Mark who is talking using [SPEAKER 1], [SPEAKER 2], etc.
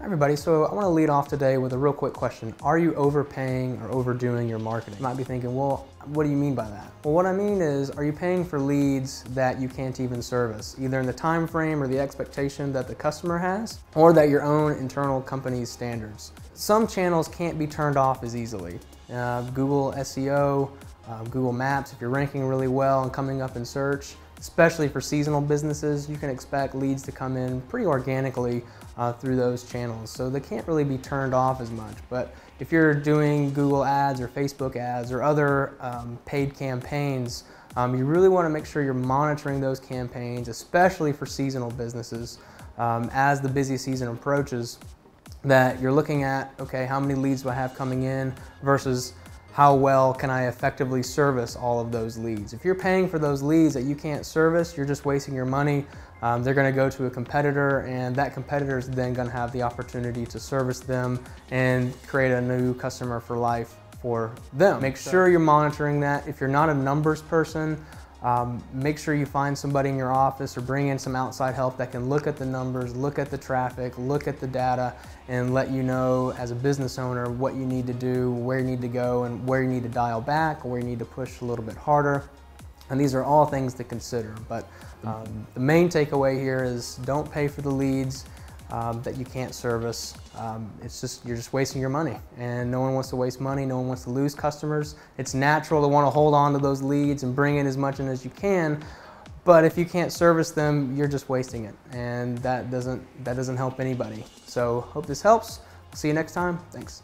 [SPEAKER 1] Everybody, so I want to lead off today with a real quick question. Are you overpaying or overdoing your marketing? You might be thinking, well, what do you mean by that? Well, what I mean is, are you paying for leads that you can't even service, either in the time frame or the expectation that the customer has, or that your own internal company's standards? Some channels can't be turned off as easily. Uh, Google SEO, uh, Google Maps, if you're ranking really well and coming up in search, especially for seasonal businesses, you can expect leads to come in pretty organically uh, through those channels. So they can't really be turned off as much. But if you're doing Google ads or Facebook ads or other um, paid campaigns, um, you really want to make sure you're monitoring those campaigns, especially for seasonal businesses. Um, as the busy season approaches, that you're looking at, okay, how many leads do I have coming in versus how well can I effectively service all of those leads. If you're paying for those leads that you can't service, you're just wasting your money. Um, they're going to go to a competitor and that competitor is then going to have the opportunity to service them and create a new customer for life for them. Make sure you're monitoring that. If you're not a numbers person, um, make sure you find somebody in your office or bring in some outside help that can look at the numbers, look at the traffic, look at the data, and let you know as a business owner what you need to do, where you need to go, and where you need to dial back, or where you need to push a little bit harder. And these are all things to consider. But um, the main takeaway here is don't pay for the leads um, that you can't service. Um, it's just you're just wasting your money, and no one wants to waste money. No one wants to lose customers. It's natural to want to hold on to those leads and bring in as much in as you can. But if you can't service them, you're just wasting it, and that doesn't that doesn't help anybody. So hope this helps. See you next time. Thanks.